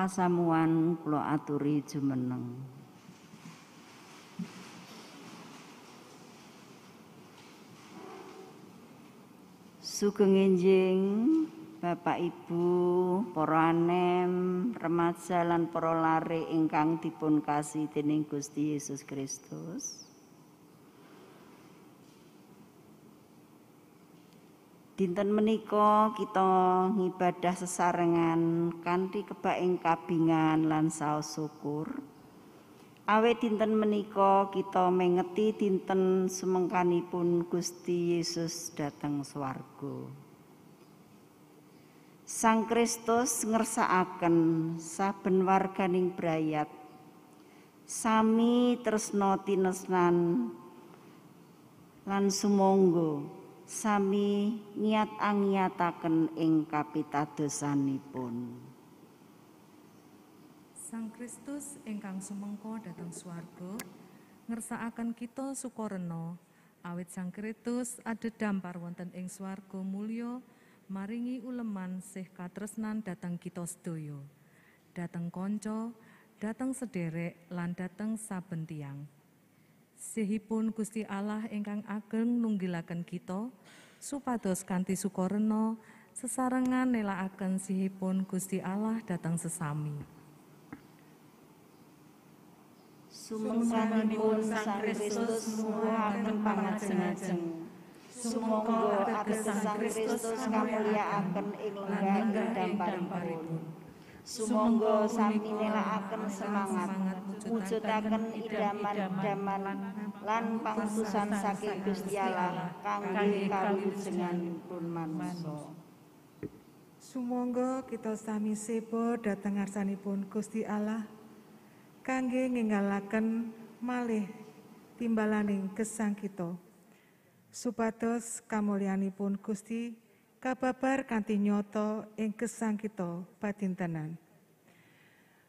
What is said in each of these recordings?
pasamuan kula aturi jumeneng. Sugeng enjing Bapak Ibu, para anem, remaja lan para lare ingkang dipun kasih dening Gusti Yesus Kristus. Dinten menika kita ngibadah sesarengan kanthi kebaing kabingan lan saos syukur. Awet dinten menika kita mengeti dinten sumengkanipun Gusti Yesus dateng swarga. Sang Kristus ngersakaken saben warganing brayat sami tresna tinesnan lan sumangga sami niat angiataken ing kapitadosanipun. Sang Kristus ingkang sumengko dhateng swarga ngersakaken kita sukoreno awit Sang Kristus dampar wonten ing swarga mulya maringi uleman sih katresnan dhateng kita sedaya. Dhateng kanca dhateng sederek lan dhateng saben tiyang Sihipun Gusti Allah ingkang ageng nunggilaken kita supados kanthi sukarena sesarengan nelakaken sihipun Gusti Allah datang sesami. Sumangsanipun Sang Kristus nuwuhaken pangajeng-ajeng. Sumangga ateges Sang Kristus kamulyakaken ing lenggah damparipun. Sumangga sami nelakaken semangat mujudaken idaman-idaman lan pangsusan saking Gusti Allah kangge kawujenganipun manungsa. Sumangga kita sami sebo dhateng ngarsanipun Gusti Allah kangge ninggalaken malih timbalaning gesang kita supados kamulyanipun Gusti kababar kanthi nyata ing gesang kita padintenan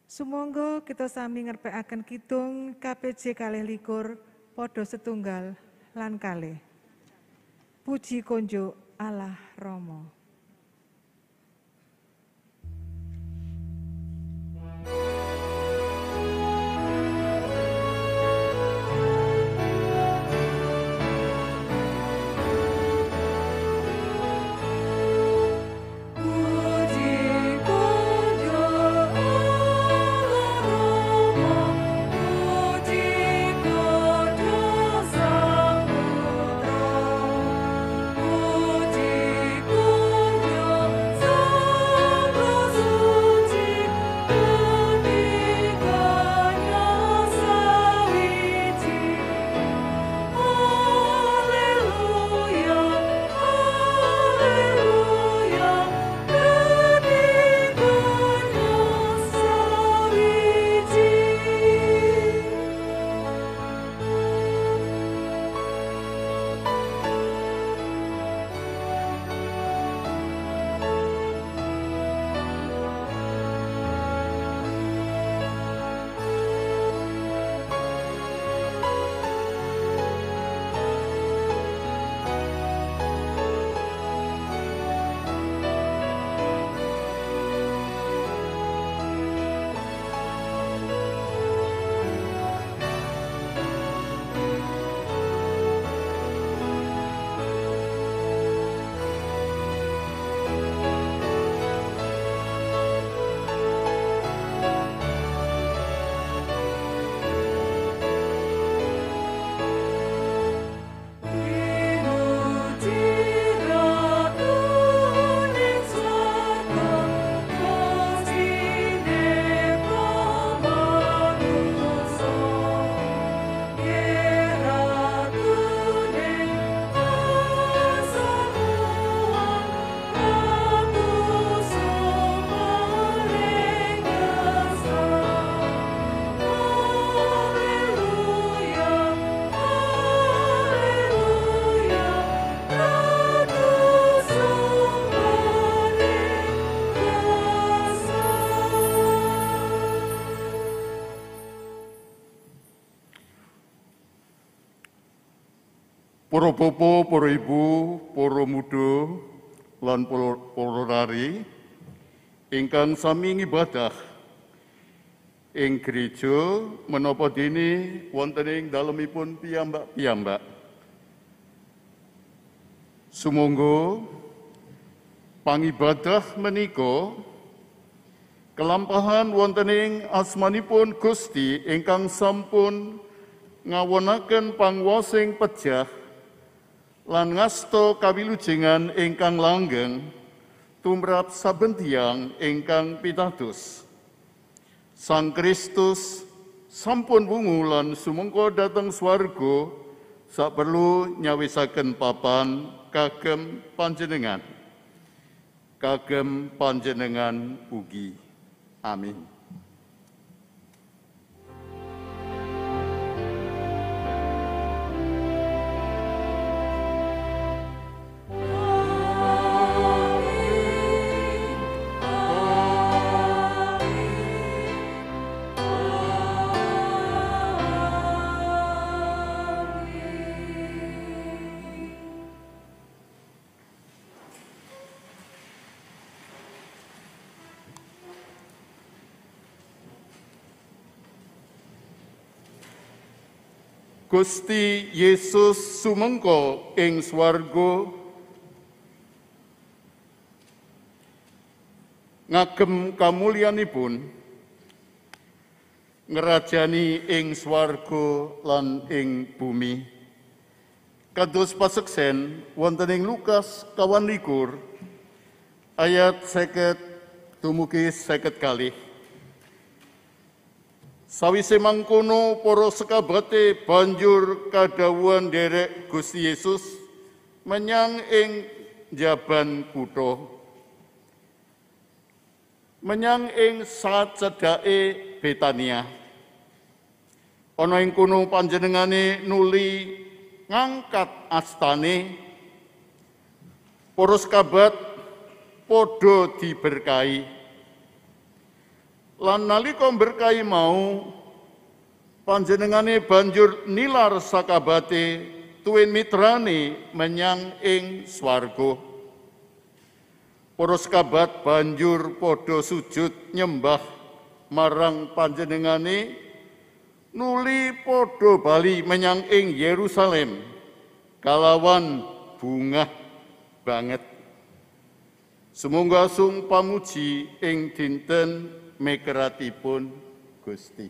Sumangga kita sami ngerpekaken kidung KPJ kalih likur padha setunggal lan kalih Puji konjuk Allah Rama. Para bapa, para ibu, para muda lan para rari ingkang sami ngibadah ing gereja menapa dene wonten ing dalemipun piyambak-piyambak. Sumangga pangibadah menika kelampahan wonten asmanipun Gusti ingkang sampun ngawonaken pangwasing pejah lan ngasta kawilujengan ingkang langgeng tumrap saben tiyang ingkang pitados. Sang Kristus sampun wungu lan sumangka dhateng swarga sak perlu nyawisaken papan kagem panjenengan. Kagem panjenengan ugi. Amin. Gusti Yesus sumengko ing swarga ngagem kamulyanipun ngerajani ing swarga lan ing bumi. Kados paseksen wonten ing Lukas kawan likur ayat seket tumugi seket kali. Sawise mangkono para sekabate banjur kadhawuhan derek Gusti Yesus menyang ing jaban kutha. Menyang ing sacedhake Betania. Ana ing kono panjenengane nuli ngangkat astane para sekabat padha diberkahi. Lan nalika berkahi mau panjenengane banjur nilar sakabate tuwin mitrane menyang ing swarga. Para sekabat banjur padha sujud nyembah marang panjenengane nuli padha bali menyang ing Yerusalem kalawan bunga banget. Sumangga sung pamuji ing dinten mekeratipun Gusti.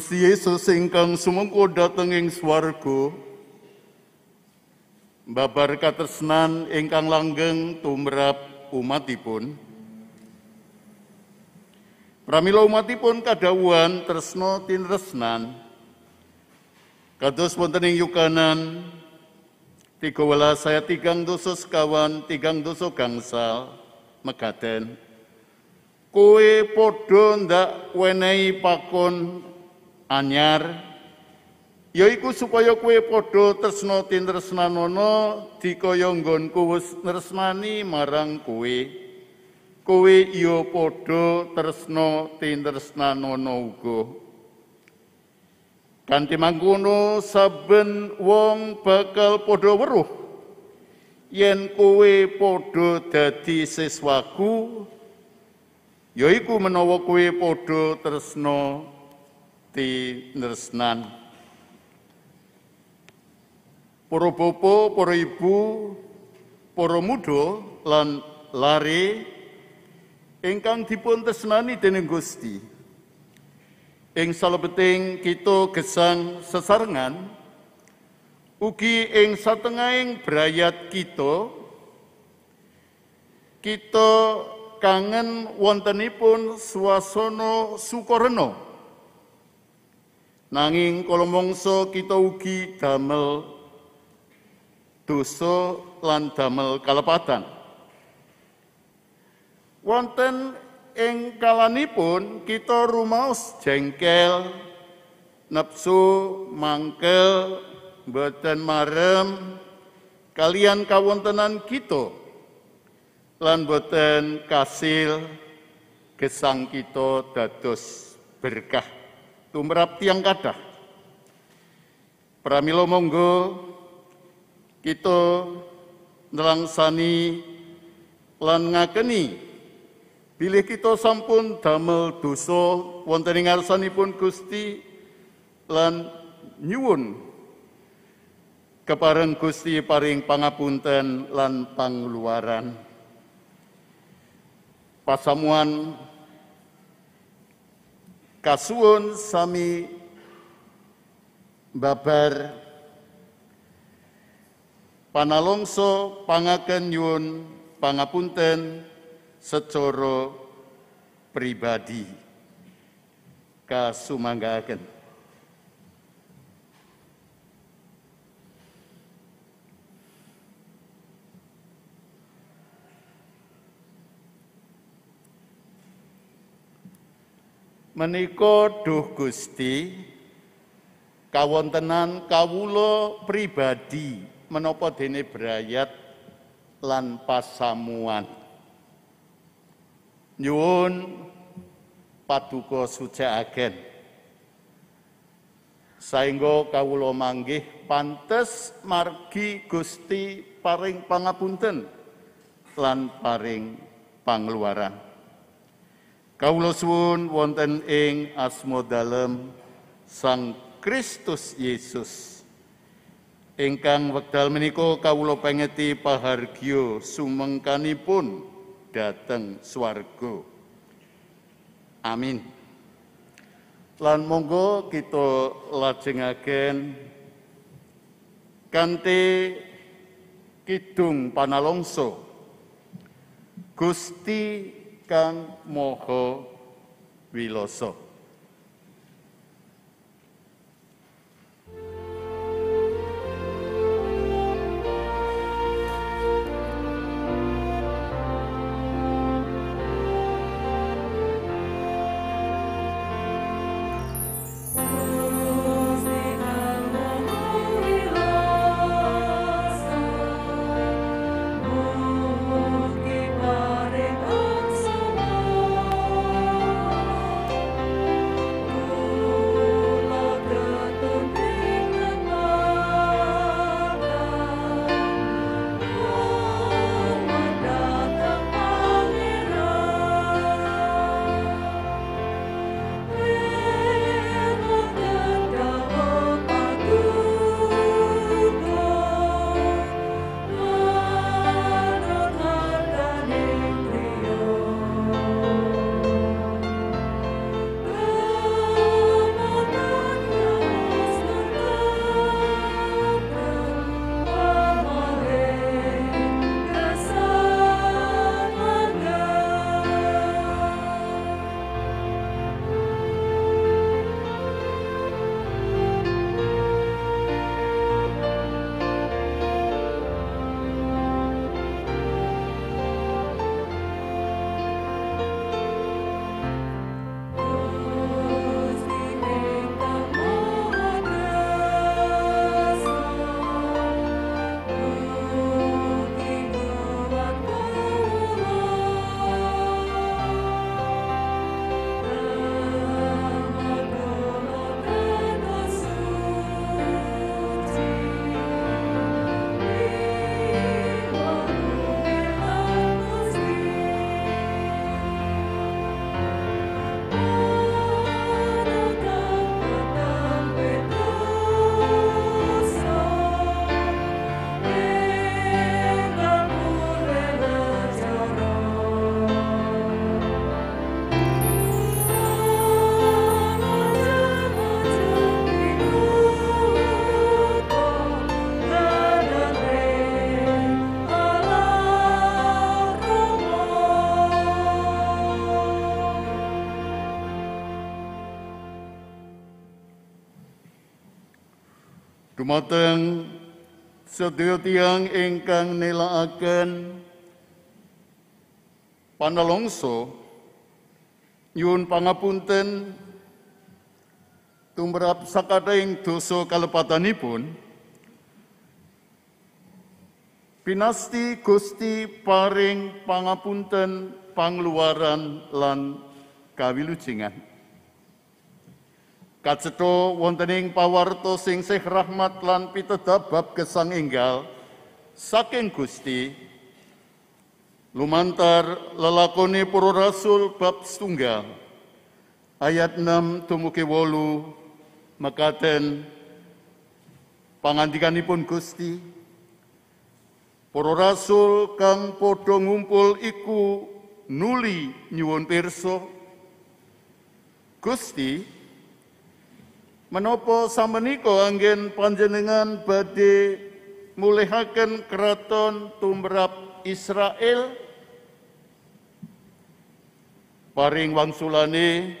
Gusti Yesus ingkang sumangga dhateng ing swarga. Babar katresnan ingkang langgeng tumrap umatipun. Pramila umatipun kadhawuhan tresna tinresnan. Kados wonten ing yukanan tiga welas saya tigang dosa sekawan tigang dosa gangsal megaten kowe padha ndak wenehi pakon anyar. Yaiku supaya kowe padha tresna tinresnanono dikaya nggonku wis nresnani marang kowe kowe iya padha tresna tinresnanono uga. Kanthi mangkono saben wong bakal padha weruh. Yen kowe padha dadi siswaku yaiku menawa kowe padha tresna tinresnan. Para bapa, para ibu, para muda lan lare ingkang dipun tresnani dening Gusti. Ing salebeting kita gesang sesarengan ugi ing satengahing brayat kita kita kangen wontenipun swasana sukarena Nanging kala mangsa kita ugi damel dosa lan damel kalepatan. Wonten ing kalanipun kita rumaos jengkel, nepsu, mangkel, boten marem kalian kawontenan kita lan boten kasil gesang kita dados berkah tumrap tiang kadah. Pramila monggo kita nelangsani lan ngakeni bilih kita sampun damel dosa wonten ing ngarsanipun Gusti lan nyuwun kepareng Gusti paring pangapunten lan pangluaran pasamuan kasuwun sami babar panalongso pangaken pangapunten secara pribadi kasumanggaken Menika duh Gusti kawontenan kawula pribadi menapa dene brayat lan pasamuan. Nyuwun paduka sucikaken saengga kawula manggih pantes margi Gusti paring pangapunten lan paring pangluaran Kawula suwun wonten ing asma dalem Sang Kristus Yesus. Ingkang wekdal menika kawula pengeti pahargya sumengkanipun dhateng swarga. Amin. Lan monggo kita lajengaken kanthi kidung panalongso Gusti kang moho wiloso. Dumateng sedaya tiyang ingkang nelakaken panalongso nyuwun pangapunten tumrap sakadaing dosa kalepatanipun Pinasti Gusti paring pangapunten pangluaran lan kawilujengan. Kacetha wonten ing pawarto sing sih rahmat lan pitedabab gesang enggal. Saking Gusti lumantar lelakoni para rasul bab setunggal. Ayat 6 tumuki wolu mekaten pangandikanipun Gusti. Para rasul kang padha ngumpul iku nuli nyuwun pirsa. Gusti menapa samenika anggen panjenengan badhe mulihaken keraton tumrap Israel? Paring wangsulane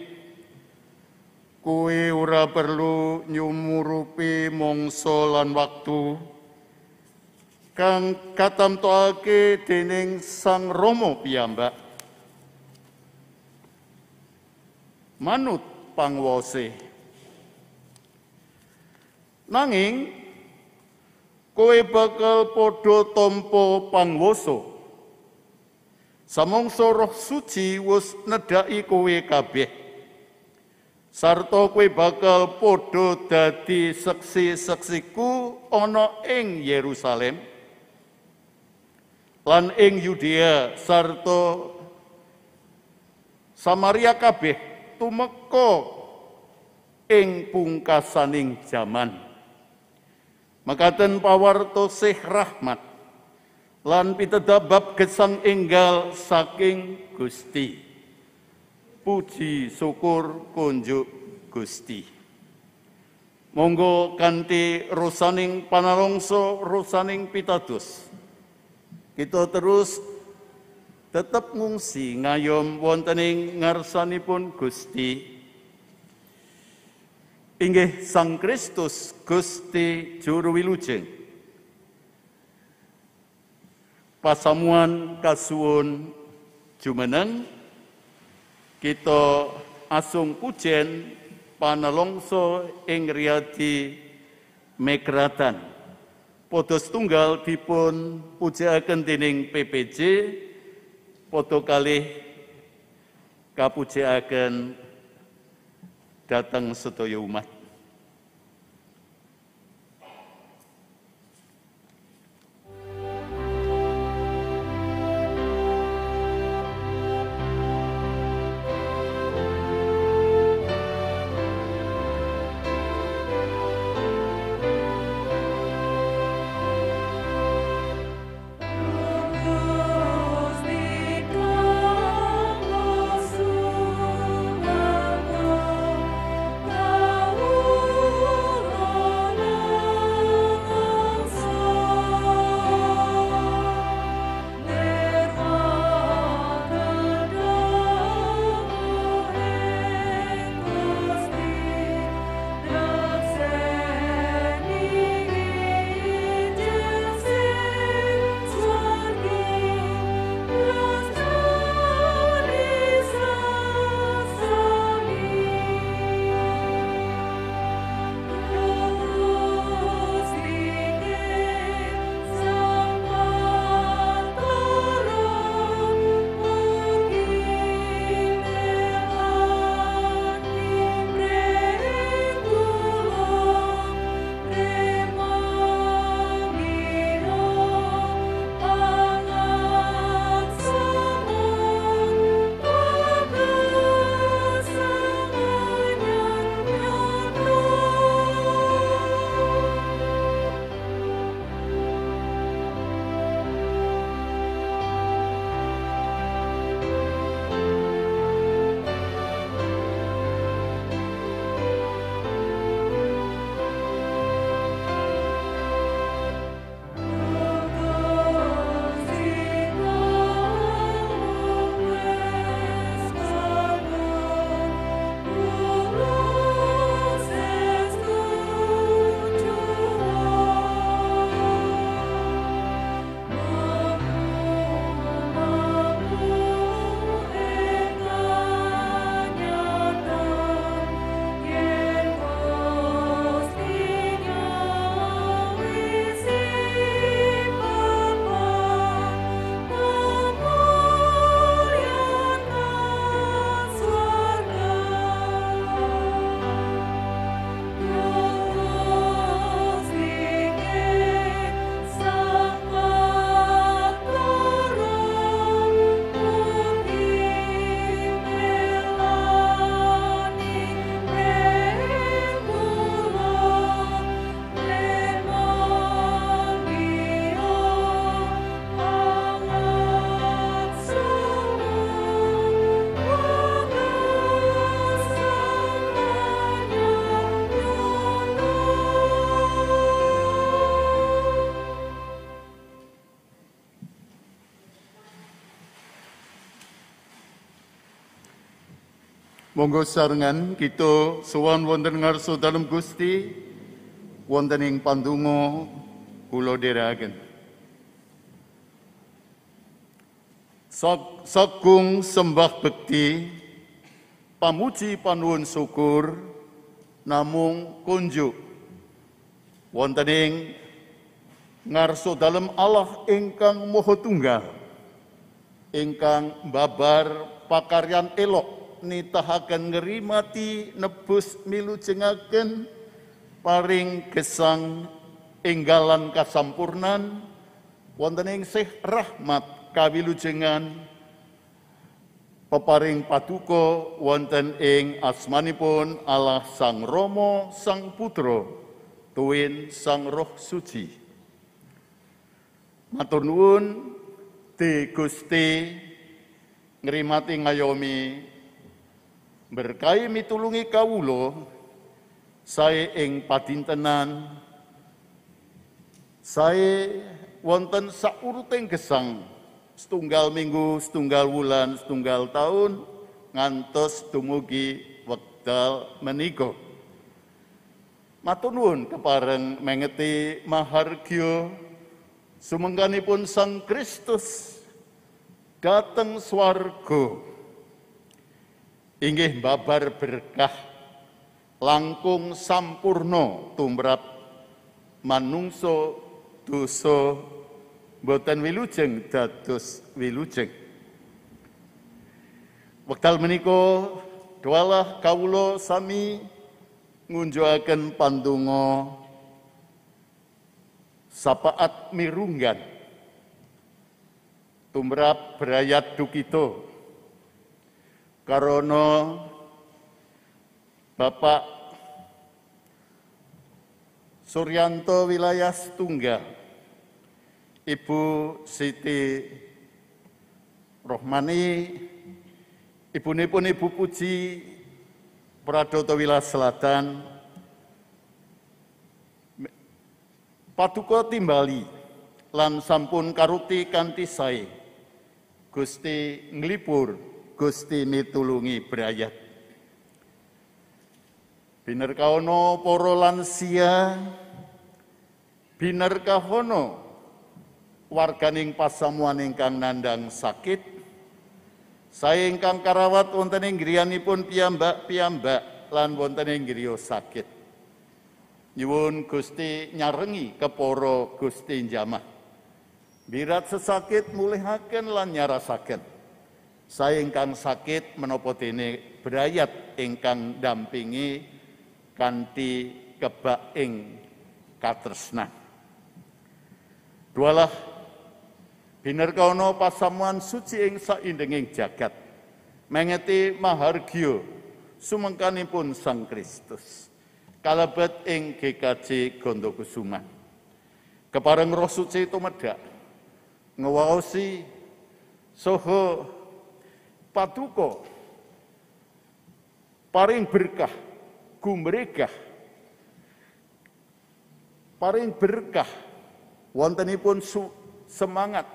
kuwi ora perlu nyumurupi mangsa lan waktu. Kang katamtoake dening Sang Rama piyambak. Manut pangwose nanging kowe bakal padha tampa pangwasa. Samangsa roh suci wis nedhaki kowe kabeh. Sarta kowe bakal padha dadi seksi-seksiku ana ing Yerusalem. Lan ing Yudea sarta Samaria kabeh tumeka ing pungkasaning jaman makaten pawarto sih rahmat. Lan pitedabab gesang enggal saking Gusti. Puji syukur kunjuk Gusti. Monggo kanthi rosaning panalongso rosaning pitados. Kita terus tetap ngungsi ngayom wontening ngarsanipun Gusti inggih Sang Kristus Gusti Juru Wilujeng. Pasamuan kasuwun jumeneng. Kita asung pujen panalongso ing riyadi mekratan Podo setunggal dipun pujaken dening PPJ foto kalih kapujaken datang sedaya umat. Monggo sarengan kita sowan wonten ngarsa dalem Gusti. Wonten ing pandonga kula dherekaken. Sak sagung sembah bekti pamuji panuwun syukur namung kunjuk. Wonten ing dalem Allah ingkang Maha Tunggal ingkang babar pakaryan elok nitahaken ngerimati nebus milujengaken paring gesang enggalan kasampurnan wonten ing sih rahmat kawilujengan peparing paduka wonten ing asmanipun Allah Sang Rama Sang Putra tuwin Sang Roh Suci. Matur nuwun Gusti ngrimati ngayomi berkahi mitulungi kawula sae ing padintenan sae wonten sauruting gesang setunggal minggu, setunggal wulan, setunggal tahun ngantos dumugi wekdal menika. Matur nuwun kepareng mengeti mahargya sumengganipun Sang Kristus dateng swarga. Inggih babar berkah. Langkung sampurno tumrap. Manungso dosa. Boten wilujeng dados wilujeng. Wekdal menika doalah kawula sami ngunjuaken pandonga sapaat mirunggan. Tumrap berayat dukito karena Bapak Suryanto Wilayah Tunggal Ibu Siti Rohmani Ibunipun Ibu Puji Pradoto Wilayah Selatan Paduka timbali lan sampun karuti kanthi sae Gusti nglipur Gusti mitulungi brayat. Binerkaono para lansia binerkahono warganing pasamuan ingkang nandang sakit saya ingkang karawat wonten ing griyanipun piyambak-piyambak lan wonten ing sakit. Nyuwun Gusti nyarengi keporo Gusti jamah birat sesakit mulihaken lan nyarasaken saya ingkang sakit menapa dene berayat ingkang dampingi kanthi kebak ing katresnan. Dualah binerkaono pasamuan suci ing saindenging jagat mengeti mahargya sumengkanipun Sang Kristus kalebet ing GKJ Gondokusuma. Kepareng roh suci tumedhak ngewaosi soho paduka. Paring berkah gumregah. Paring berkah wontenipun semangat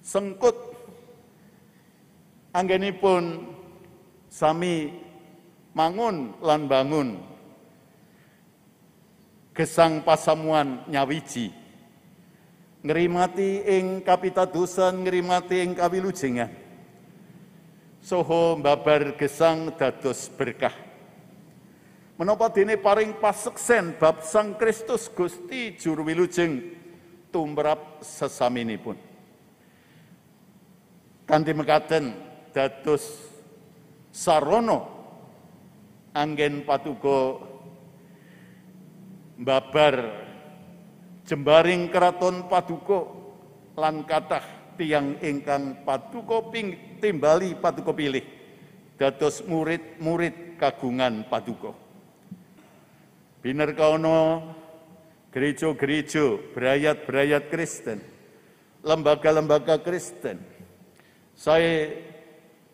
sengkut. Anggenipun sami mangun lan bangun. Gesang pasamuan nyawiji. Ngrimati ing kapitadosan ngrimati ing kawilujengan soho babar gesang dados berkah. Menapa dene paring paseksen bab Sang Kristus Gusti juru wilujeng tumrap sesaminipun. Kanthi mekaten dados sarono anggen patuko babar jembaring keraton paduka lan kathah tiang ingkang paduka ping timbali paduka pilih dados murid-murid kagungan paduka. Binerkaono gereja-gereja, berayat-berayat Kristen, lembaga-lembaga Kristen, saya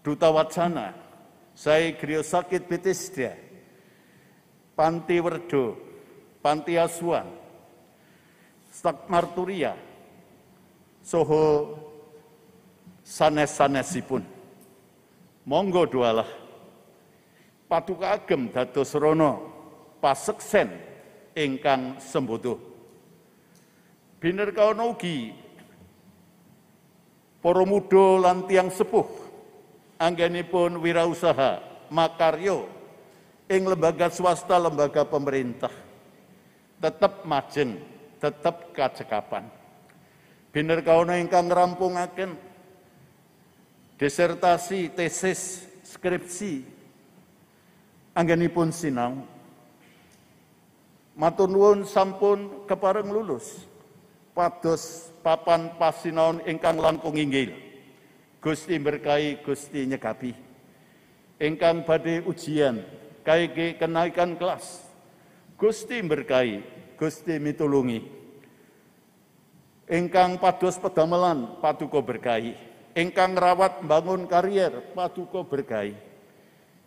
Duta Wacana, saya Grio Sakit Bethesda, Panti Werdo, Panti Asuhan, Stak Marturia, Soho sanes-sanesipun. Monggo doalah paduka agem dados rono paseksen ingkang sembodo. Biner kaono ugi para muda lan tiang sepuh anggenipun wirausaha makaryo ing lembaga swasta lembaga pemerintah tetap majeng tetap kacekapan biner kaono ingkang ngrampungaken disertasi tesis skripsi anggenipun sinau matur nuwun sampun kepareng lulus pados papan pasinaon ingkang langkung inggil. Gusti berkahi, Gusti nyekapi. Ingkang badhe ujian, kaigi kenaikan kelas. Gusti berkahi, Gusti mitulungi. Ingkang pados pedamelan, paduka berkahi. Ingkang rawat bangun karier, paduka berkahi.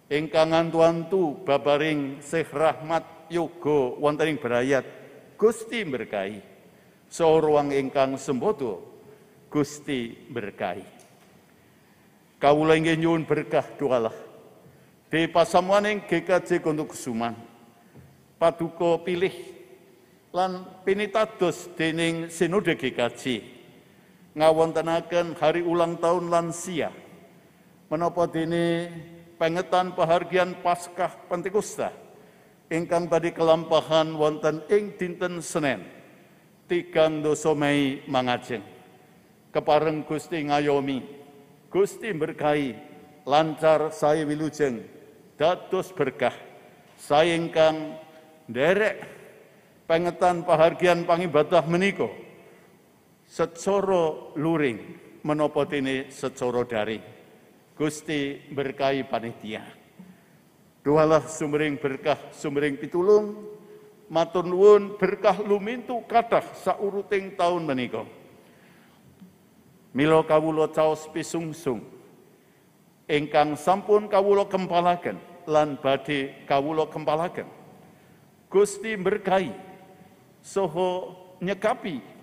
Ingkang antu-antu babaring sih rahmat yoga wonten ing berayat, Gusti berkahi Soruang ingkang sembodo Gusti berkahi. Kawula inggih nyuwun berkah doalah. Di pasamuaning GKJ untuk Kusuman. Paduka pilih lan pinitados dening Sinode GKJ ngawontenaken hari ulang tahun lansia. Menapa dene pengetan pahargian Paskah Pentakosta ingkang tadi kelampahan wonten ing dinten Senin tigang dosa Mei mangajeng. Kepareng Gusti ngayomi, Gusti berkahi, lancar saya wilujeng, dados berkah, saya ingkang derek pengetan pahargian pangibadah meniko, secara luring menapa ini secara daring. Gusti berkahi panitia. Dualah sumring berkah, sumring pitulung, matur nuwun berkah lumintu kathah sauruting taun menika. Mila kawula caos pisungsung ingkang sampun kawula kempalaken lan badhe kawula kempalaken. Gusti berkahi soho nyekapi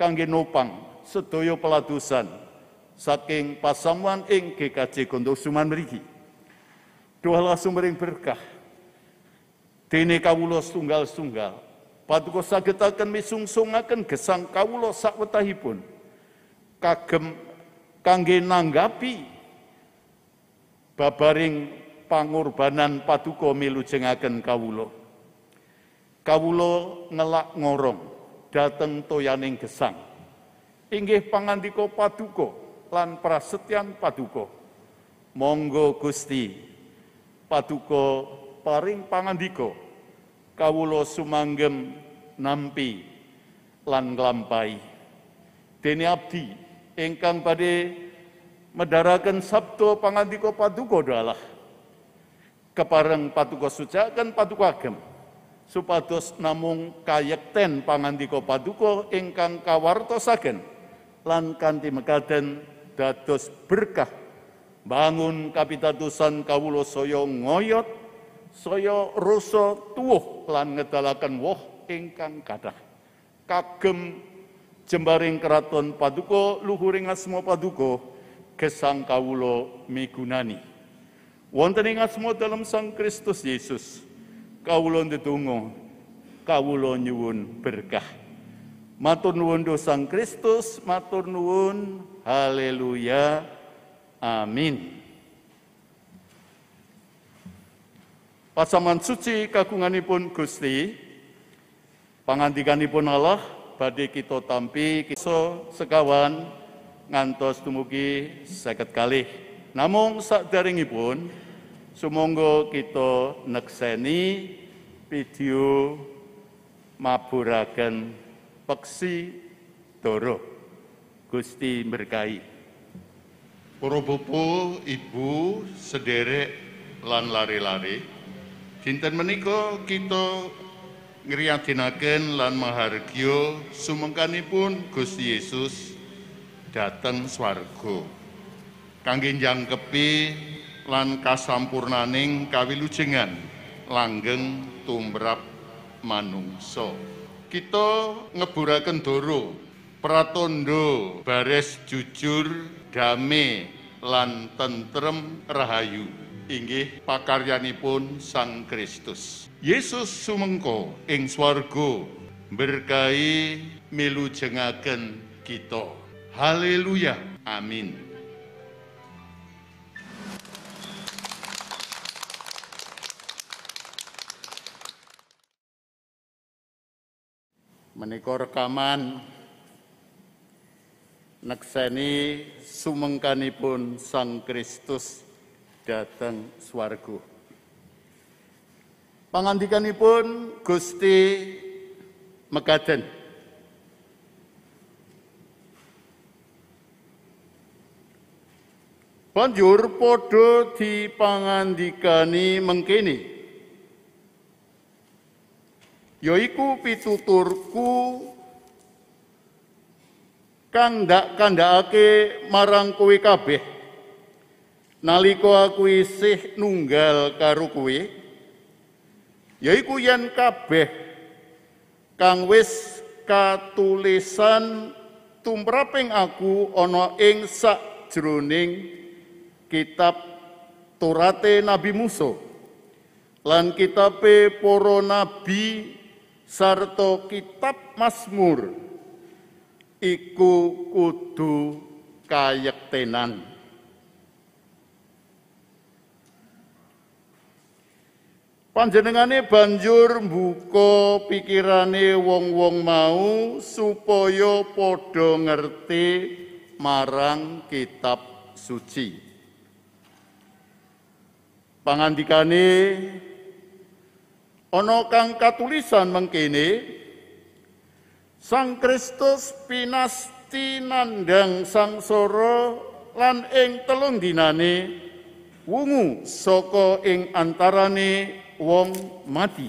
kangge nopang sedaya peladusan saking pasamuan ing GKJ Kondosuman mriki. Doalah sumbering berkah Dene kawula setunggal-setunggal, paduka sagetaken misungsungaken gesang kawula sakwetahipun kagem kangge nanggapi babaring pangorbanan paduka milujengaken kawula. Kawula ngelak ngorong dateng toyaning gesang. Inggih pangandika paduka lan prasetyan paduka. Monggo Gusti paduka paring pangandika kawula sumanggem nampi lan nglampahi dene abdi ingkang badhe medharaken sabda pangandika paduka dalah kepareng paduka sujaken paduka agem supados namung kayekten pangandika paduka ingkang kawartosaken lan kanthi mekaten dados berkah. Bangun kapitadosan kawula saya ngoyot saya rasa tuwuh lan ngedalaken woh ingkang kathah. Kagem jembaring keraton paduka luhuring asma paduka gesang kawula migunani. Wonten ing asma dalam Sang Kristus Yesus kawula ndedonga kawula nyuwun berkah. Matur nuwun Sang Kristus matur nuwun. Haleluya. Amin. Pasaman suci kagunganipun Gusti, pangandikanipun Allah badhe kita tampi kiso sekawan ngantos dumugi seket kali. Namung sakderengipun sumangga kita nekseni video maburaken peksi doro. Gusti berkahi. Para ibu, sederek lan lari-lari, Dinten menika kita ngriyadinaken lan mahargya sumengkanipun Gusti Yesus dhateng swarga. Kangge njangkepi lan kasampurnaning kawilujengan langgeng tumrap manungsa. Kita ngeburaken doro pratondo bares jujur dame lan tentrem rahayu inggih pakaryanipun Sang Kristus. Yesus sumengko ing swarga berkahi milu jengaken kita. Haleluya. Amin. Menika rekaman nekseni sumengkanipun Sang Kristus dhateng swarga. Pangandikanipun Gusti mekaten. Banjur padha dipangandikani mengkene. Yaiku pituturku kang ndak kandhakake marang kowe kabeh. Nalika aku isih nunggal karo kowe, yaiku yen kabeh kang wis katulisan tumraping aku ana ing sakjroning kitab Torate Nabi Musa lan kitabe para nabi sarta kitab Mazmur iku kudu kayektenan. Panjenengane banjur mbuka pikirane wong-wong mau supaya padha ngerti marang kitab suci. Pangandikane ana kang katulisan mengkene Sang Kristus pinasti nandang sangsara lan ing telung dinane wungu saka ing antarane wong mati.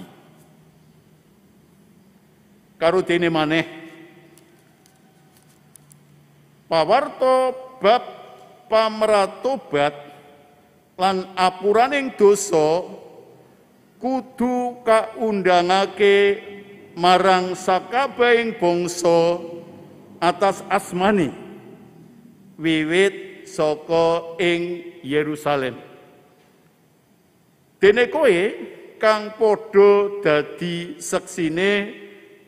Karo dene maneh pawarta bab pamratobat lan apuraning dosa kudu kaundangake marang sakabehing bangsa atas asmani wiwit saka ing Yerusalem. Dene kowe kang padha dadi seksine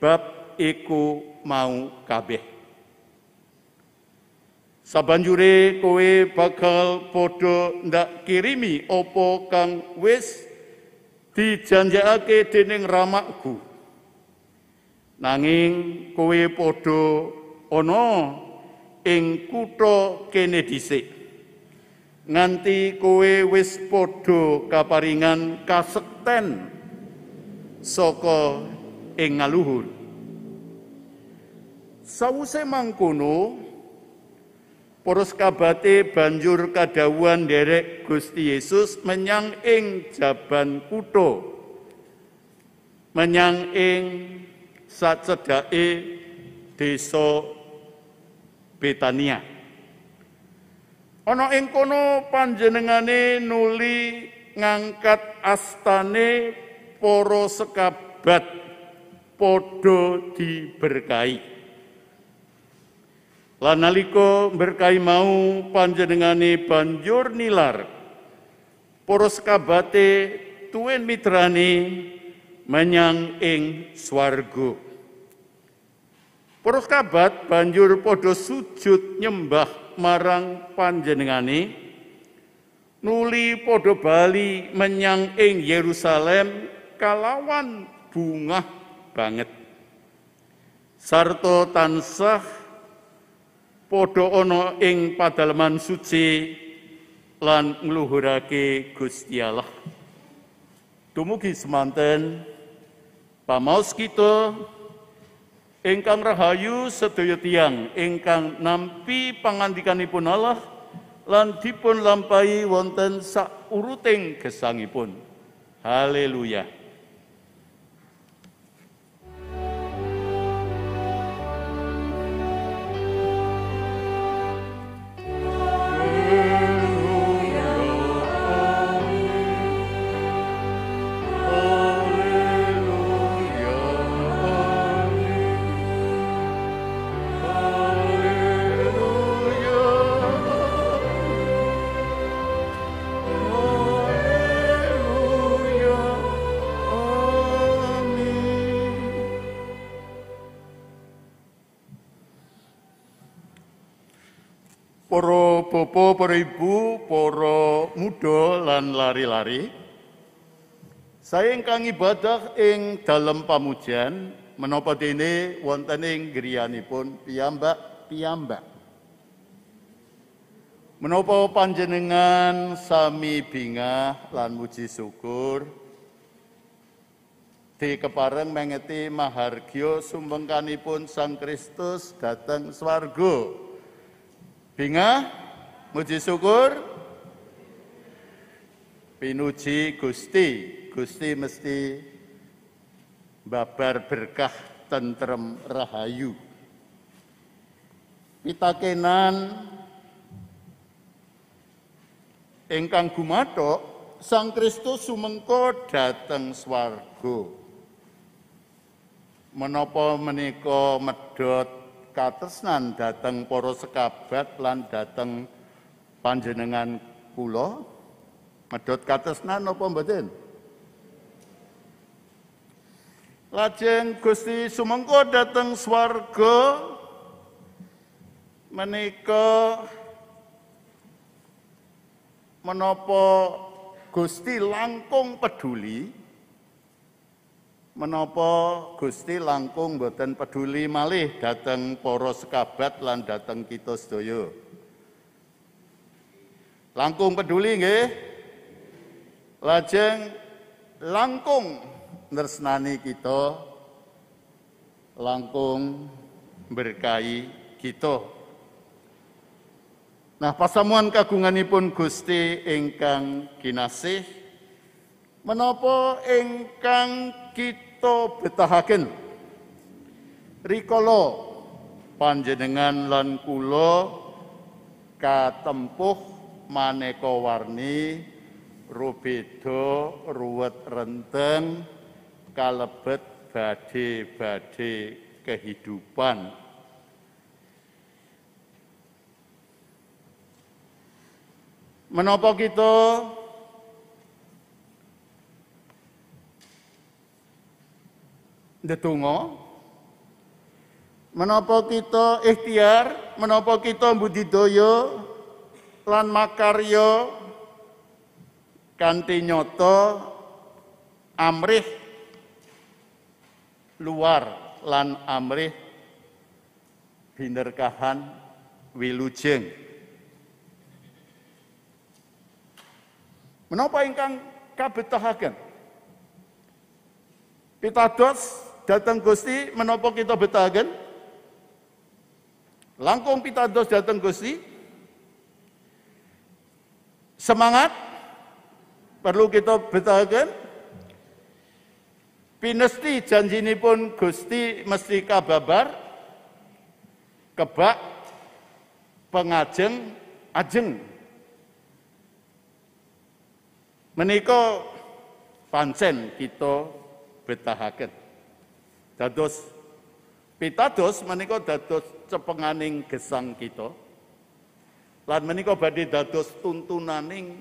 bab iku mau kabeh. Sabanjure kowe bakal padha ndak kirimi apa kang wis dijanjekake dening ramakku. Nanging kowe padha ana ing kutha kene dhisik. Nganti kowe wis padha kaparingan kasekten saka ing ngaluhur. Sawuse mangkono Poros kabate banjur kadawuhan derek Gusti Yesus menyang ing jaban kutha menyang ing sacedhake desa Betania. Ana ing kono panjenengane nuli ngangkat astane para sekabat padha diberkahi. Lan nalika berkahi mau panjenengane banjur nilar para sekabate tuwin mitrane menyang ing swarga. Para sekabat banjur padha sujud nyembah marang panjenengane nuli padha bali menyang ing Yerusalem kalawan bungah banget. Sarto tansah padha ana ing padalaman suci lan ngluhurake Gusti Allah. Dumugi semanten pamaos kita ingkang rahayu sedaya tiyang ingkang nampi pangandikanipun Allah lan dipun lampahi wonten sak uruting gesangipun. Haleluya. Saya ingkang ibadah ing dalem pamujan menapa dene wonten ing griyanipun piyambak-piyambak. Menapa panjenengan sami bingah lan muji syukur di kepareng mengeti mahargya sumbengkanipun Sang Kristus dateng swarga. Bingah, muji syukur, pinuji Gusti, Gusti mesti babar berkah tentrem rahayu. Pitakenan ingkang gumathok Sang Kristus sumengko dateng swarga. Menapa menika medhot katresnan dateng para sekabat lan dateng panjenengan kula medhot katresnan napa mboten Lajeng Gusti sumengko dateng swarga menika menapa Gusti langkung peduli menapa Gusti langkung boten peduli malih dateng para sekabat lan dateng kita sedaya. Langkung peduli nggih. Lajeng langkung nresnani kita langkung berkahi kita. Nah, pasamuan kagunganipun Gusti ingkang kinasih menapa ingkang kita betahaken rikala panjenengan lan kula katempuh maneka warni rubeda ruwet renteng kalebet badhe-badhe kehidupan. Menapa kita ndedonga? Menapa kita ikhtiar? Menapa kita budidaya lan makarya kanthi nyata amrih luar lan amrih binerkahan wilujeng menapa ingkang kabetahaken pitados datang Gusti menapa kita betahaken? Langkung pitados datang Gusti. Semangat perlu kita betahaken. Pinesti janjinipun Gusti mesti kababar kebak pengajeng ajeng menika pancen kita betahaken Dados pitados menika dados cepenganing gesang kita. Lan menika badhe dados tuntunaning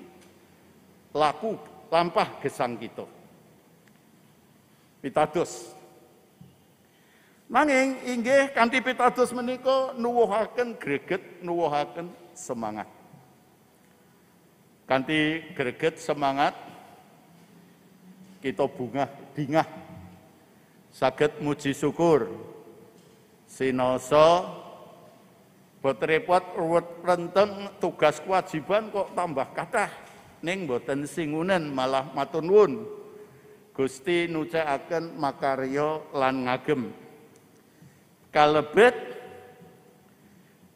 laku lampah gesang kita. Pitados. Nanging inggih kanthi pitados menika nuwuhaken greget, nuwuhaken semangat. Kanthi greget semangat kita bunga bingah saged muji syukur sinoso bot repot ruwet renteng tugas kewajiban kok tambah kathah ning boten singunen malah matur nuwun Gusti nucakaken makarya lan ngagem kalebet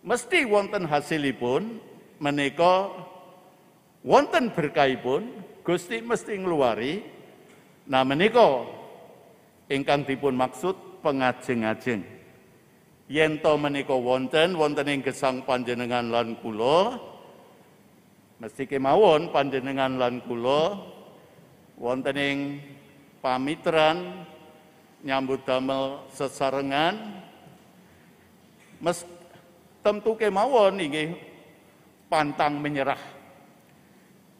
mesti wonten hasilipun menika wonten berkahipun Gusti mesti ngluwari nah menika ingkang dipun maksud pengajeng-ajeng. Yen to menika wonten wonten ing gesang panjenengan lan kula mesti kemawon panjenengan lan kula wonten ing pamitran nyambut damel sesarengan mes tentu kemawon inggih pantang menyerah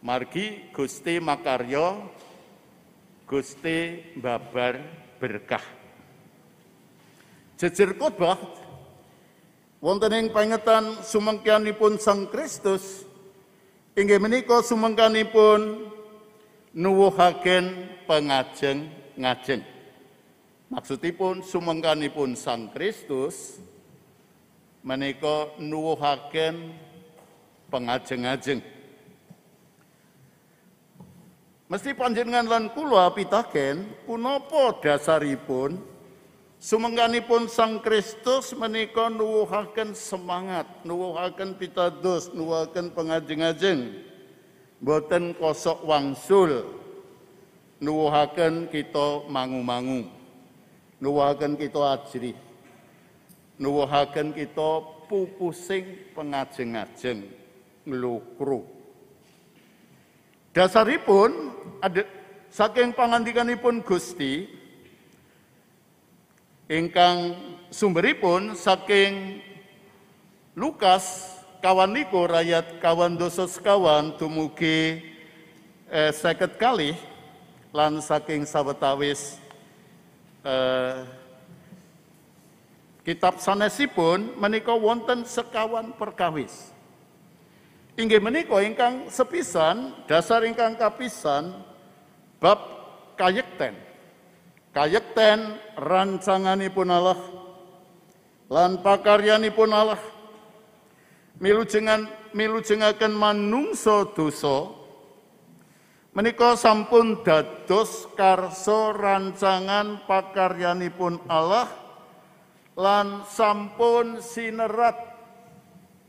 margi Gusti makaryo Gusti babar berkah. Jejer khotbah Wonten ing pangetan sumengkianipun Sang Kristus inggih menika sumengkanipun nuwuhaken pengajeng-ngajeng. Maksudipun sumengkanipun Sang Kristus menika nuwuhaken pengajeng-ajeng. Mesti panjenengan lan kula pitaken punapa dasaripun sumengkanipun Sang Kristus menika nuwuhaken semangat, nuwuhaken pitados, nuwuhaken pengajeng-ajeng. Boten kosok wangsul. Nuwuhaken kita mangu-mangu. Nuwuhaken kita ajrih. Nuwuhaken kita pupusing pengajeng-ajeng nglukru. Dasaripun ada saking pangandikanipun Gusti ingkang sumberipun saking Lukas kawan niku rakyat kawan dosa sekawan dumugi eh, seket kali lan saking sawetawis eh, kitab sanesipun menika wonten sekawan perkawis. Inggih menika ingkang sepisan dasar ingkang kapisan bab kayekten. Kayekten rancanganipun Allah lan pakaryanipun Allah milujengan milujengaken manungsa dosa menika sampun dados karso rancangan pakaryanipun Allah lan sampun sinerat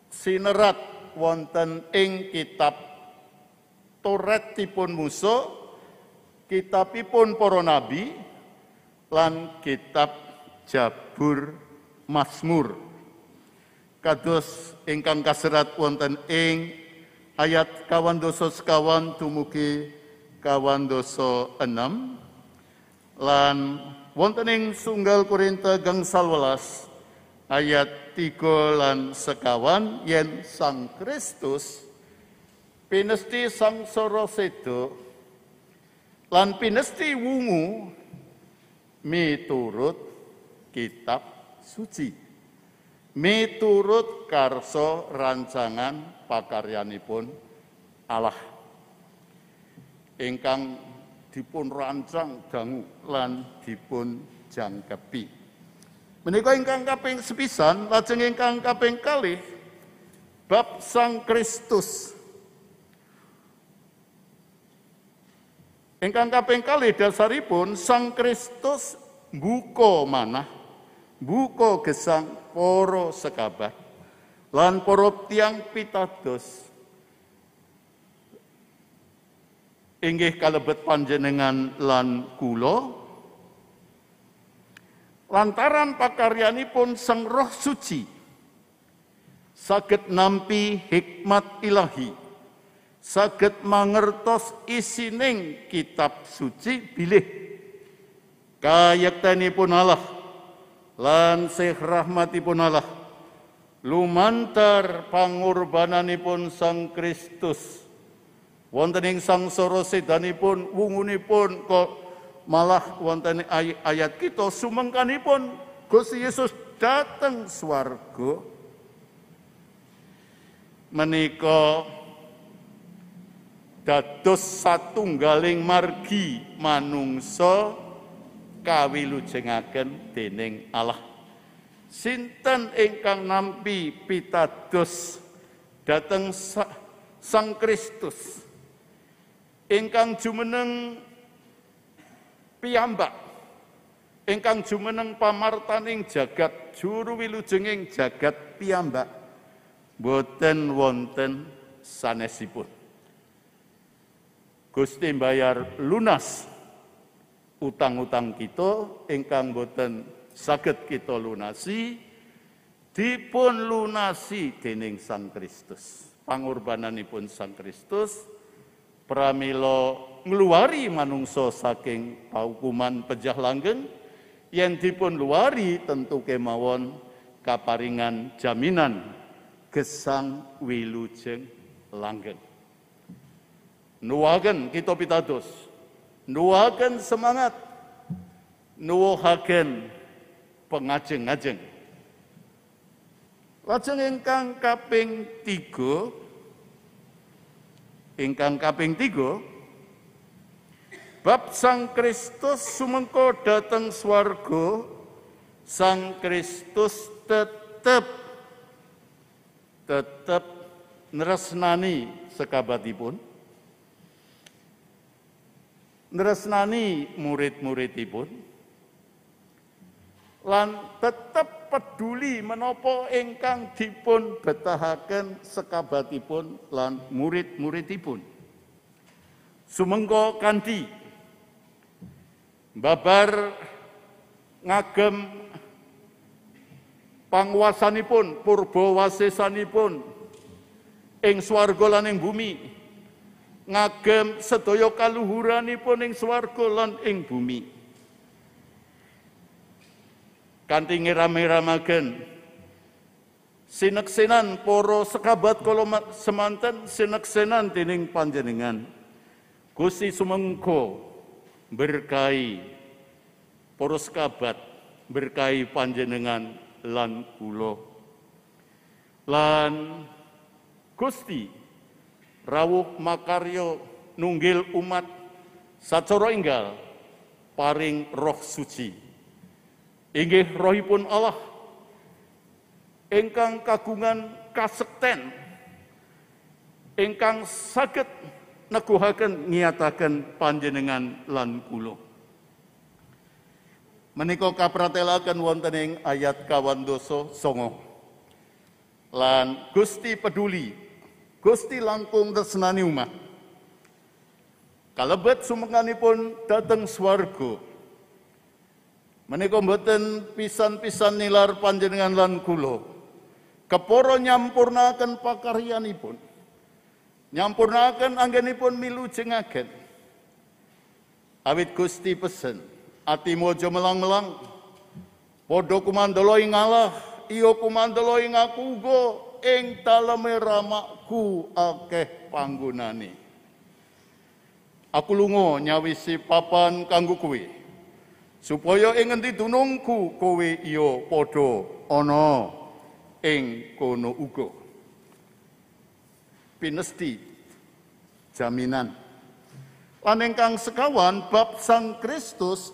sinerat wonten ing kitab Toretipun Musa, kitabipun para nabi lan kitab Jabur Mazmur. Kados ingkang kaserat wonten ing ayat kawan dosa sekawan dumugi kawan dosa enam. Lan wonten ing sunggal Korinta gangsal welas ayat tiga lan sekawan yen Sang Kristus pinesti sang soro sedo lan pinesti wungu miturut kitab suci. Miturut karso rancangan pakaryanipun Allah ingkang dipun rancang dangu lan dipun jangkepi Menika ingkang kaping sepisan, lajeng ingkang kaping kalih bab Sang Kristus. Ingkang kaping kalih dasaripun Sang Kristus buka manah, buka gesang poro sekabat, lan poro tiang pitados. Inggih kalebet panjenengan lan kula lantaran pakaryanipun Sang Roh Suci saged nampi hikmat ilahi saged mangertos isining kitab suci bilih. Kayektanipun Allah lan sih rahmatipun Allah lumantar pangorbananipun Sang Kristus wonten ing sang soro sedanipun wungunipun kok malah wonten ayat kita sumengkanipun. Gusti Yesus dateng swarga. Menika dados satunggaling margi manungsa kawilujengaken dening Allah. Sinten ingkang nampi pitados dateng Sang Kristus ingkang jumeneng piyambak. Ingkang jumeneng pamartaning jagat juru wilujenging jagat piyambak. Boten wonten sanesipun. Gusti bayar lunas utang-utang kita ingkang boten saged kita lunasi dipun lunasi dening Sang Kristus. Pangorbananipun Sang Kristus pramila ngeluari manungso saking paukuman pejah langgeng yang dipun luari tentu kemawon kaparingan jaminan gesang wilujeng langgeng. Nuwagen kita pitados, nuwagen semangat, nuwagen pengajeng-ajeng. Lajeng ingkang kaping tiga, ingkang kaping tiga, bab Sang Kristus sumengko dateng swarga, Sang Kristus tetep tetep nresnani sekabatipun, nresnani murid-muridipun, lan tetep peduli menapa ingkang dipun betahaken sekabatipun lan murid-muridipun. Sumengko kanthi babar ngagem panguwasanipun purba wasesanipun ing swarga lan ing bumi ngagem sedaya kaluhuranipun ing swarga lan ing bumi kanthi ngiram-iramaken sineksenan para sekabat kala semanten sineksenan dening panjenengan. Gusti sumengko berkahi para sekabat berkahi panjenengan lan kula. Lan Gusti rawuh makaryo nunggil umat sacara enggal paring roh suci Inggih rohipun Allah ingkang kagungan kasekten ingkang saged neguhaken ngiyataken panjenengan lan kula. Menika kapratelaken wonten ing ayat kawan doso songo. Lan Gusti peduli, Gusti langkung tresnani umat. Kalebet sumenganipun dateng swarga, Menika mboten pisan-pisan nilar panjenengan lan kula. Keporo nyampurnaken pakaryanipun. Nyampurnaken anggenipun milu jengaken. Awit Gusti pesen, ati mojo melang-melang. Padha kumandala ing Allah, iya kumandala ing aku uga ing daleme ramakku akeh panggonane. Aku lunga nyawisi papan kanggo kuwi supaya ing ngendi dunungku kowe iya padha ana. ing kono uga. Pinesti. Jaminan. Lan ingkang sekawan bab Sang Kristus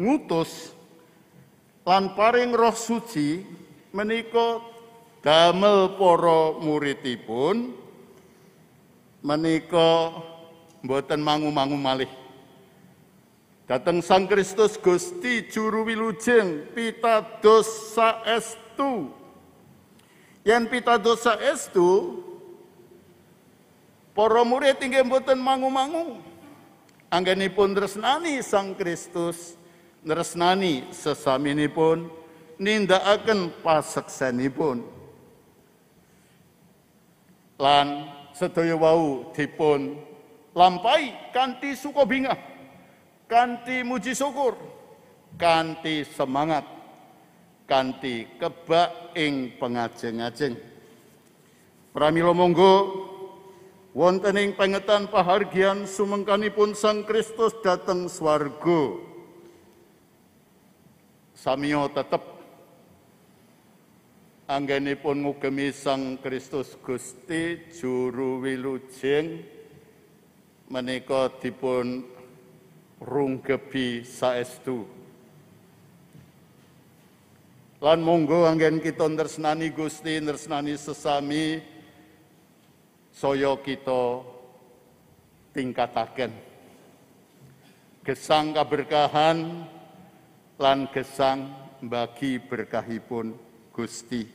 ngutus lan paring roh suci menika damel para muridipun menika mboten mangu-mangu malih Dateng Sang Kristus Gusti juru wilujeng pitados saestu. Yen pitados saestu para murid inggih mboten mangu-mangu. Anggenipun tresnani Sang Kristus, nresnani sesaminipun nindakaken paseksenipun. Lan sedaya wau dipun lampahi kanthi sukabingah kanti muji syukur, kanti semangat, kanti kebak ing pengajeng-ajeng. Pramila monggo wonten pengetan pahargian sumengkanipun Sang Kristus dateng swarga. Samiyo tetep anggenipun ngugemi Sang Kristus Gusti juru wilujeng menika dipun rungkebi saestu. Lan monggo anggen kita nresnani Gusti, nresnani sesami saya kita tingkataken. Gesang keberkahan lan gesang bagi berkahipun Gusti.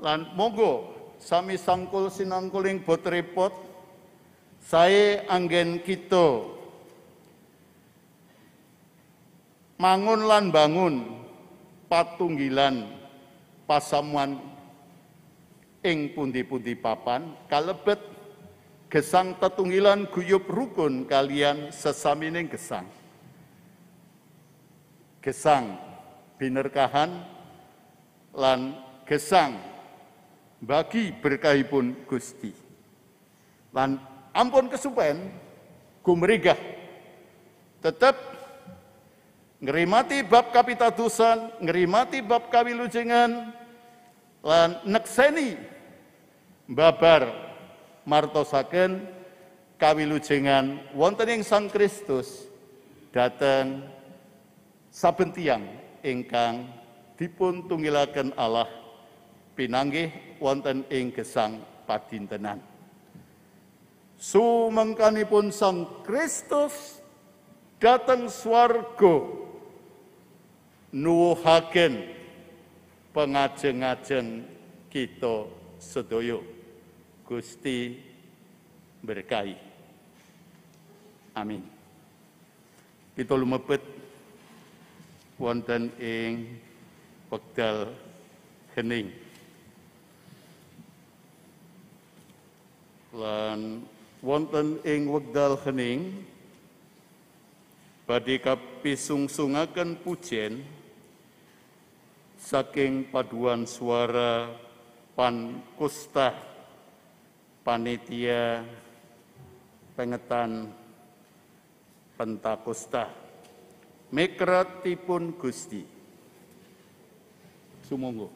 Lan monggo sami sangkul sinangkuling bot repot saya anggen kita mangun lan bangun patunggilan pasamuan ing pundi-pundi papan kalebet gesang tetunggilan guyub rukun kalian sesamining gesang. Gesang binerkahan lan gesang bagi berkahipun Gusti. Lan ampun kesupen gumregah tetap ngerimati bab kapitadusan, ngerimati bab kawilujengan, lan nekseni babar martosaken kawilujengan wonten ing Sang Kristus dateng saben tiyang ingkang dipun tunggilaken Allah pinanggih wonten ing gesang padintenan. Sumengkanipun Sang Kristus dateng swarga nuwuhaken pengajeng-ajeng kita sedaya. Gusti berkahi. Amin. Kita lumebet wonten ing wekdal hening. Lan wonten ing wekdal hening badhe kapisungsungaken pujen saking paduan suara pan kusta panitia pengetan pentakusta mekratipun Gusti. Sumangga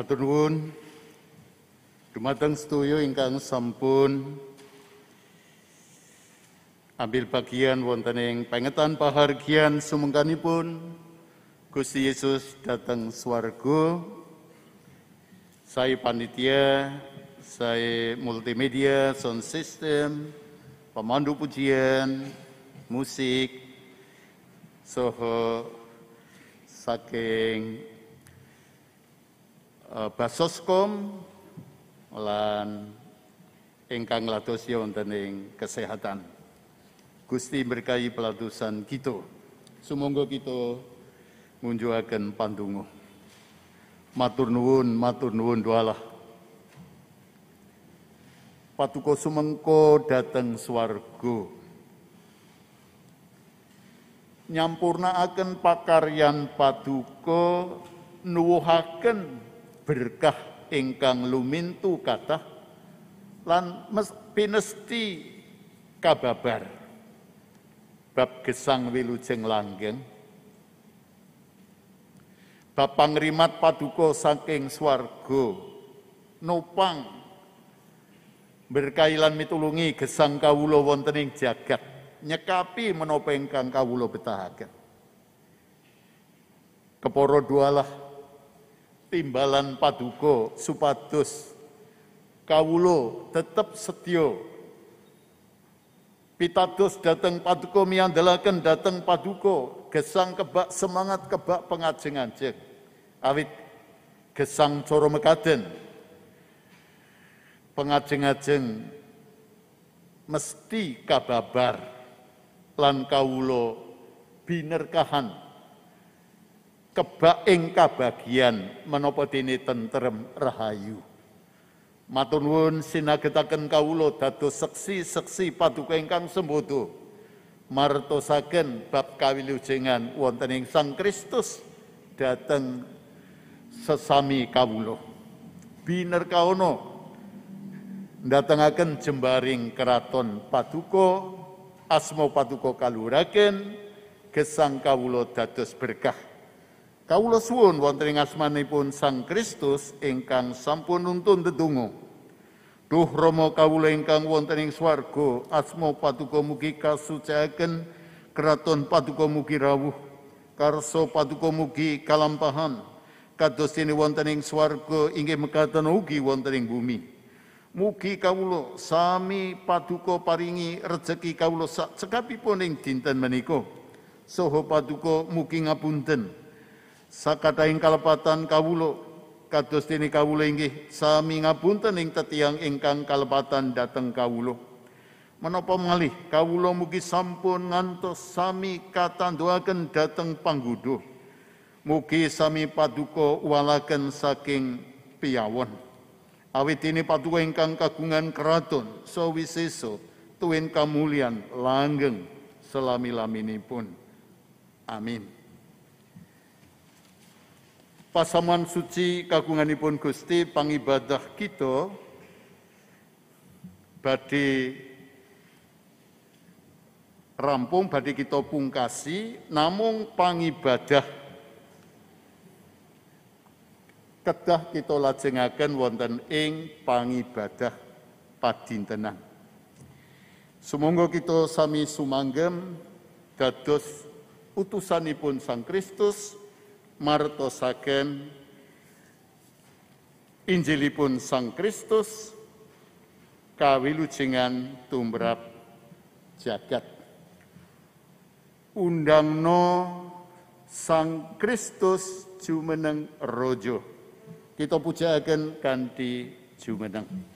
Matur nuwun. Dumateng sedaya ingkang sampun ambil bagian wonten ing pengetan pahargian sumengkanipun Gusti Yesus datang swarga. Saya panitia, saya multimedia, sound system, pemandu pujian, musik, soho saking Basoskom lan ingkang ladosi wonten ing kesehatan. Gusti berkahi pelatusan kita. Sumangga kita ngunjuhaken pandonga. Matur nuwun, matur nuwun doalah. Patuko sumengko dateng swarga. Nyampurnaaken pakaryan paduka nuwuhaken berkah ingkang lumintu kathah lan pinesti kababar. Bab gesang wilujeng langgeng. Bab pangrimat paduka saking swarga. Nopang berkailan mitulungi gesang kawula wonten ing jagat. Nyekapi menapa ingkang betahaken. Kepara dualah timbalan paduka supados. Kawulo tetap setya. Pitados dateng paduka miandelaken dateng paduka gesang kebak semangat kebak pengajeng-ajeng awit gesang coro mekaden. Pengajeng-ajeng mesti kababar lan kawulo binerkahan kebak ing kabagian menapa dene tentrem rahayu Matur nuwun sinagetaken kawula dados seksi-seksi paduka ingkang sembodo. Martosaken bab kawilujengan wonten ing Sang Kristus dateng sesami kawula. Binerkaono ndatengaken jembaring keraton paduka asma paduka kaluraken gesang kawula dados berkah. Kawula suwun wonten ing asmanipun Sang Kristus ingkang sampun nuntun tetunggu. Duh Rama kawula ingkang wonten ing swarga, asma paduka mugi kasucikaken, kraton paduka mugi rawuh, karso paduka mugi kalampahan. Kados dene wonten ing swarga inggih mekaten ugi wonten ing bumi. Mugi kawula sami paduka paringi rejeki kawula sak cekapipun ing dinten menika. Soho paduka mugi ngapunten. Sakatahing kalepatan kawula kados dene kawula inggih sami ngapunten ing tetiang ingkang kalepatan dhateng kawula. Menapa malih kawula mugi sampun ngantos sami katanduaken dhateng pangguduh. Mugi sami paduka walaken saking piyawon. Awit ini paduka ingkang kagungan keraton sawisesa tuwin kamulyan langgeng selami-laminipun. Amin. Pasaman suci kagunganipun Gusti pangibadah kita badhe rampung badhe kita pungkasi namung pangibadah. Kedah kita lajengaken wonten ing pangibadah padintenan. Sumangga kita sami sumanggem dados utusanipun Sang Kristus martosaken Injilipun Sang Kristus kawilujengan tumrap jagat. Undangno Sang Kristus jumeneng rojo. Kita pujaken kanthi jumeneng.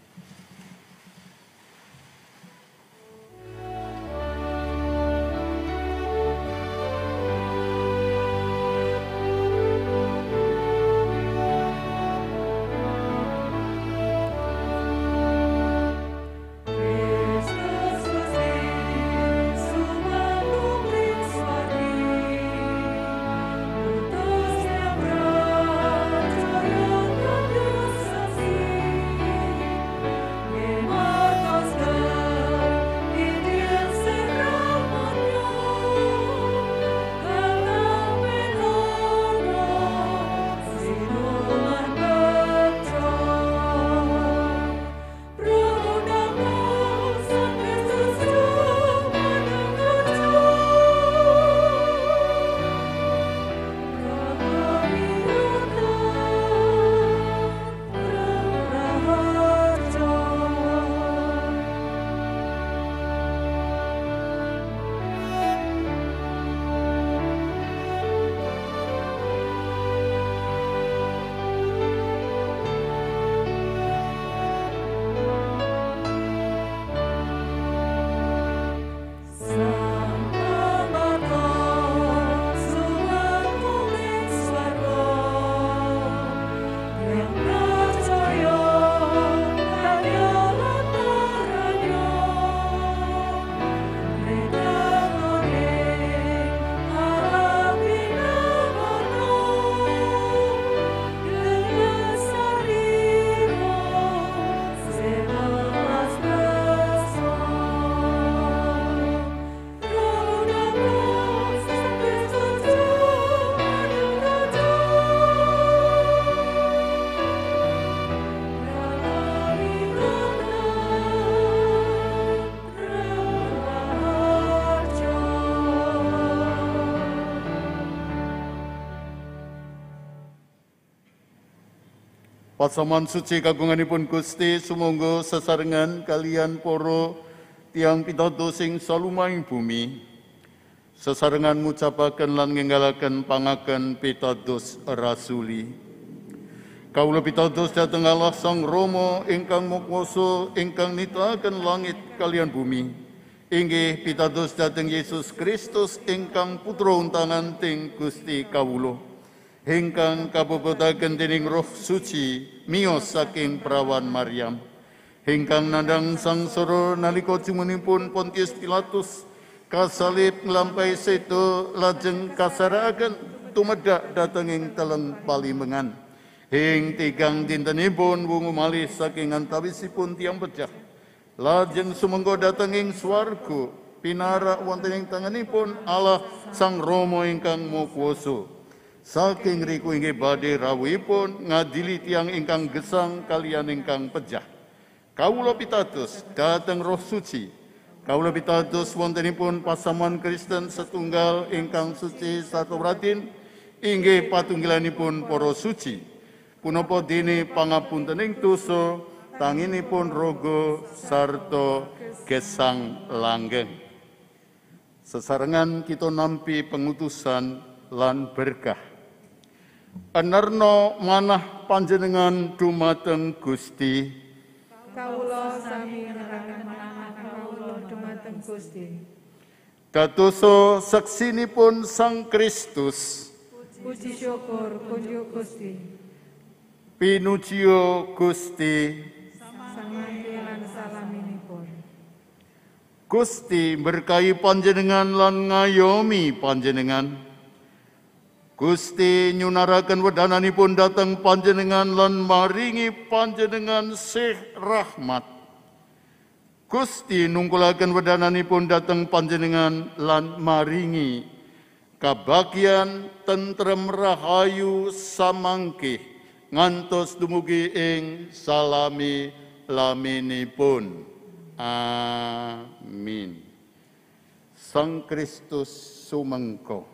Pasaman suci kagunganipun Gusti sumangga sesarengan kalian poro tiang pitados sing salumahing bumi. Sesarengan ngucapaken lan nginggalaken pangaken pitados rasuli. Kawula pitados dhateng Allah Sang Rama ingkang mukwoso ingkang nitahaken langit kalian bumi. Inggih pitados dhateng Yesus Kristus ingkang putra untangan ting Gusti kawula. Ingkang kabebetaken dening Roh Suci miyos saking perawan Maryam. Ingkang nandang sangsara nalika jumenipun Pontius Pilatus kasalib nglampahi sedo lajeng kasaraken tumedak datenging teleng palimengan. Ing tigang dintenipun wungu malih saking antawisipun tiang pecah. Lajeng sumengga datenging swarga pinarak wonten ing tanganipun Allah Sang Rama ingkang Maha Saking riku inggih badhe rawuhipun ngadili tiang ingkang gesang kalian ingkang pejah. Kawula pitados dhateng Roh Suci. Kawula pitados wontenipun pasaman Kristen setunggal ingkang suci satu ratin inggih patunggilanipun para suci. Punapa dene pangapuntening dosa tanginipun rogo sarta gesang langgeng. Sesarengan kita nampi pengutusan lan berkah. Enerno manah panjenengan dumateng Gusti. Kawula sami neraken manah kawula dumateng Gusti. Datoso saksinipun Sang Kristus. Puji syukur kunjuk Gusti. Pinujio Gusti. Samangke lan salaminipun. Gusti berkahi panjenengan lan ngayomi panjenengan. Gusti nyunaraken wedananipun dateng panjenengan lan maringi panjenengan sih rahmat. Gusti nungkulaken wedananipun dateng panjenengan lan maringi kabagian tentrem rahayu samangkih ngantos dumugi ing salami laminipun. Amin. Sang Kristus sumengko.